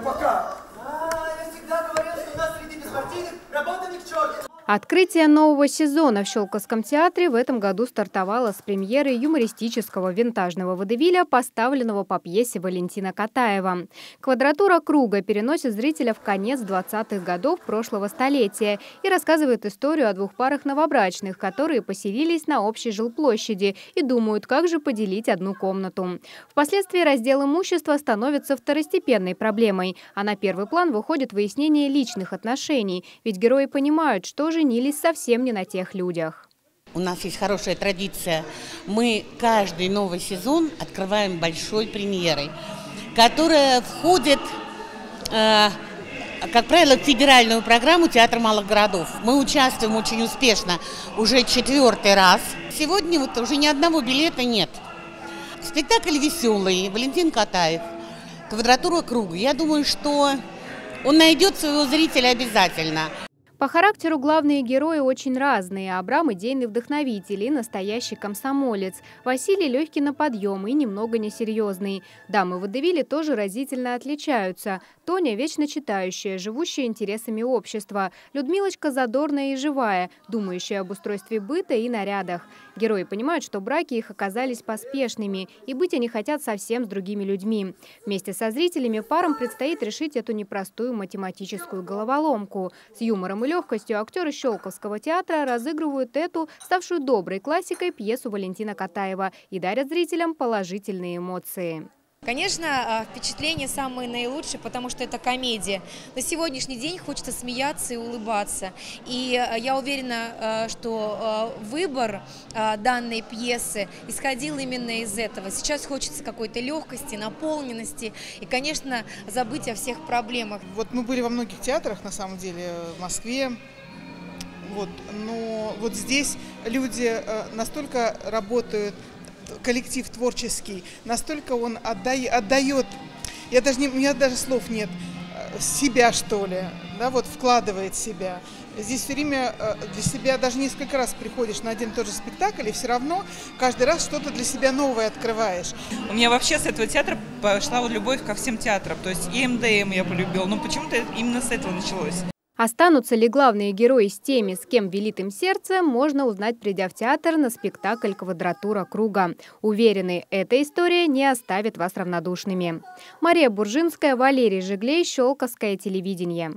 пока. Открытие нового сезона в Щелковском театре в этом году стартовало с премьеры юмористического винтажного водевиля, поставленного по пьесе Валентина Катаева. Квадратура круга переносит зрителя в конец 20-х годов прошлого столетия и рассказывает историю о двух парах новобрачных, которые поселились на общей жилплощади и думают, как же поделить одну комнату. Впоследствии раздел имущества становится второстепенной проблемой, а на первый план выходит выяснение личных отношений, ведь герои понимают, что женились совсем не на тех людях. У нас есть хорошая традиция. Мы каждый новый сезон открываем большой премьерой, которая входит, э, как правило, в федеральную программу «Театр малых городов». Мы участвуем очень успешно уже четвертый раз. Сегодня вот уже ни одного билета нет. Спектакль веселый, Валентин Катаев, квадратура круга. Я думаю, что он найдет своего зрителя обязательно. По характеру главные герои очень разные. Абрам – идейный вдохновитель и настоящий комсомолец. Василий – легкий на подъем и немного несерьезный. Дамы в водевиле тоже разительно отличаются. Тоня – вечно читающая, живущая интересами общества. Людмилочка – задорная и живая, думающая об устройстве быта и нарядах. Герои понимают, что браки их оказались поспешными, и быть они хотят совсем с другими людьми. Вместе со зрителями парам предстоит решить эту непростую математическую головоломку. С юмором и легкостью актеры Щелковского театра разыгрывают эту, ставшую доброй классикой, пьесу Валентина Катаева и дарят зрителям положительные эмоции. Конечно, а, впечатления самые наилучшие, потому что это комедия. На сегодняшний день хочется смеяться и улыбаться. И а, я уверена, а, что выбор данной пьесы исходил именно из этого. Сейчас хочется какой-то легкости, наполненности и, конечно, забыть о всех проблемах. Вот мы были во многих театрах, на самом деле, в Москве, вот, но вот здесь люди настолько работают коллектив творческий, настолько он отдает, отдает я даже не, у меня даже слов нет, э, себя что ли, да, вот вкладывает себя. Здесь все время э, для себя даже несколько раз приходишь на один и тот же спектакль, и все равно каждый раз что-то для себя новое открываешь. У меня вообще с этого театра пошла любовь ко всем театрам. То есть и МДМ я полюбил, но почему-то именно с этого началось. Останутся ли главные герои с теми, с кем велит им сердце, можно узнать, придя в театр на спектакль «Квадратура круга». Уверены, эта история не оставит вас равнодушными. Мария Буржинская, Валерий Жиглей, Щелковское телевидение.